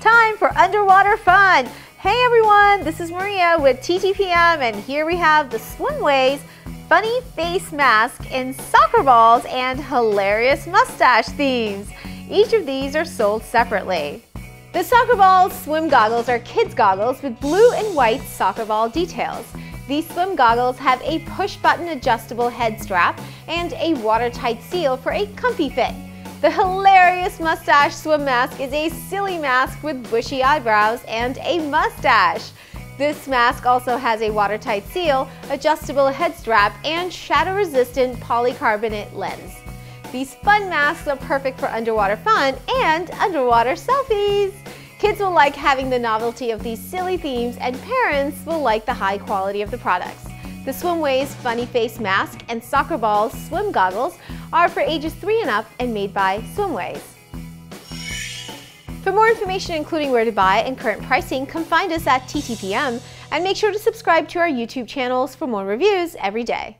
Time for underwater fun. Hey everyone, this is Maria with TTPM and here we have the Swimways funny face mask in soccer balls and hilarious mustache themes. Each of these are sold separately. The soccer ball swim goggles are kids goggles with blue and white soccer ball details. These swim goggles have a push-button adjustable head strap and a watertight seal for a comfy fit. The hilarious mustache swim mask is a silly mask with bushy eyebrows and a mustache. This mask also has a watertight seal, adjustable head strap, and shatter-resistant polycarbonate lens. These fun masks are perfect for underwater fun and underwater selfies. Kids will like having the novelty of these silly themes and parents will like the high quality of the products. The Swimways Funny Face Mask and Soccer Balls Swim Goggles are for ages 3 and up and made by Swimways. For more information including where to buy and current pricing, come find us at TTPM and make sure to subscribe to our YouTube channels for more reviews every day.